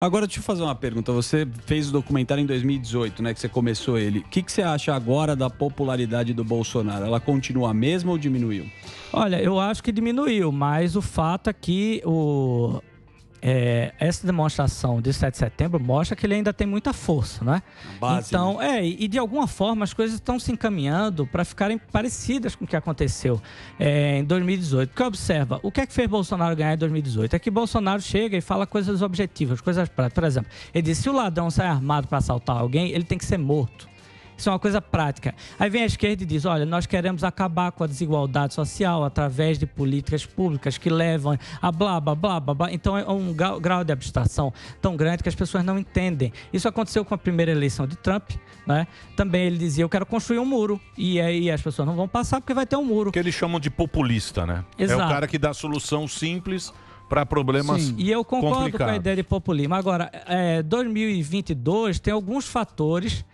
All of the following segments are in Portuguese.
Agora, deixa eu fazer uma pergunta. Você fez o documentário em 2018, né? Que você começou ele. O que, que você acha agora da popularidade do Bolsonaro? Ela continua a mesma ou diminuiu? Olha, eu acho que diminuiu, mas o fato é que o, é, essa demonstração de 7 de setembro mostra que ele ainda tem muita força, né? Base, então, né? é, e de alguma forma as coisas estão se encaminhando para ficarem parecidas com o que aconteceu é, em 2018. Porque observa, o que é que fez Bolsonaro ganhar em 2018? É que Bolsonaro chega e fala coisas objetivas, coisas práticas. Por exemplo, ele diz: se o ladrão sai armado para assaltar alguém, ele tem que ser morto. Isso é uma coisa prática. Aí vem a esquerda e diz: olha, nós queremos acabar com a desigualdade social através de políticas públicas que levam a blá, blá, blá, blá, blá. Então é um grau, de abstração tão grande que as pessoas não entendem. Isso aconteceu com a primeira eleição de Trump, né? Também ele dizia: eu quero construir um muro. E aí as pessoas não vão passar porque vai ter um muro. Que eles chamam de populista, né? Exato. É o cara que dá solução simples para problemas Sim, e eu concordo com a ideia de populismo. Agora, é, 2022 tem alguns fatores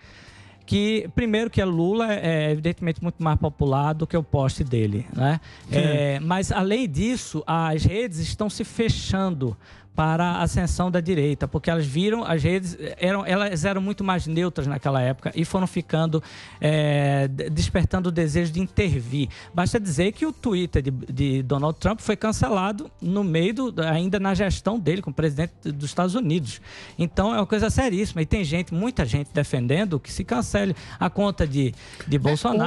que, primeiro, que a Lula é evidentemente muito mais popular do que o poste dele, né? É, mas, além disso, as redes estão se fechando para a ascensão da direita, porque elas viram, as redes eram, elas eram muito mais neutras naquela época e foram ficando, é, de- despertando o desejo de intervir. Basta dizer que o Twitter de, de Donald Trump foi cancelado no meio, do, ainda na gestão dele como presidente dos Estados Unidos. Então é uma coisa seríssima e tem gente, muita gente defendendo que se cancele a conta de, de Bolsonaro.